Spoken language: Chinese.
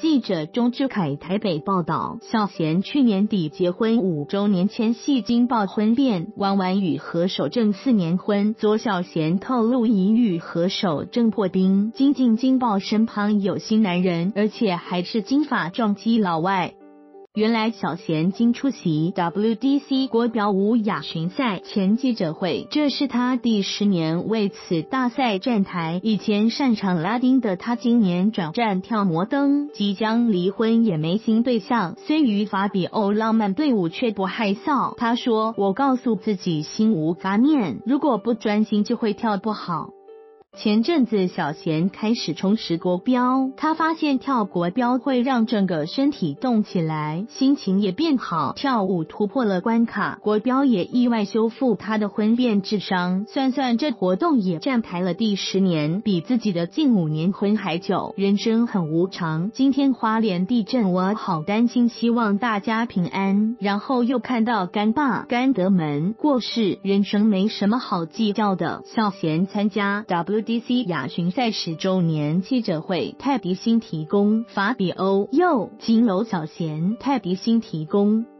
记者钟志凯台北报道，小贤去年底结婚五周年前夕惊爆婚变，王婉与何守正四年婚。左小贤透露已与何守正破冰，金靖惊爆身旁有新男人，而且还是金发撞基老外。原来小贤今出席 WDC 国标舞亚巡赛前记者会，这是他第十年为此大赛站台。以前擅长拉丁的他，今年转战跳摩登，即将离婚也没新对象。虽与法比欧浪漫队伍，却不害臊。他说：“我告诉自己心无杂念，如果不专心，就会跳不好。”前阵子小贤开始充实国标，他发现跳国标会让整个身体动起来，心情也变好，跳舞突破了关卡，国标也意外修复他的婚变智商。算算这活动也站台了第十年，比自己的近五年婚还久。人生很无常，今天花莲地震，我好担心，希望大家平安。然后又看到干爸甘德门过世，人生没什么好计较的。小贤参加 W。DC 亚巡赛十周年记者会，泰迪星提供法比欧又金楼小贤，泰迪星提供。